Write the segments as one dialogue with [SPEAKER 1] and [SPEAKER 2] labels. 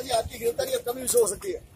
[SPEAKER 1] जी आपकी गिरफ्तारी अब कभी भी हो सकती है।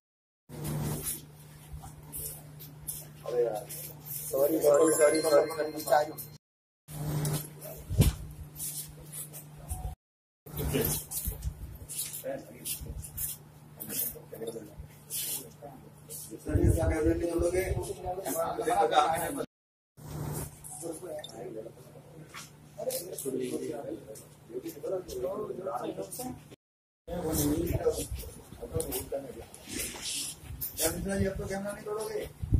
[SPEAKER 1] Sorry sorry sorry sorry sorry तो कैमरा नहीं तोड़ोगे